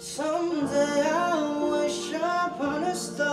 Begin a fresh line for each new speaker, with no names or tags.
Someday I'll wish upon a star.